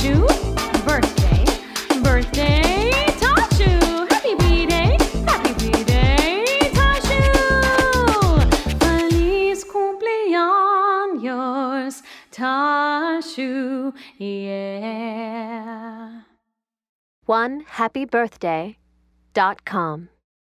Tachu. Birthday. Birthday. Tashu! Happy B-Day. Happy B-Day. Tachu. Feliz cumpleaños. Tashu! Yeah. One happy birthday dot com.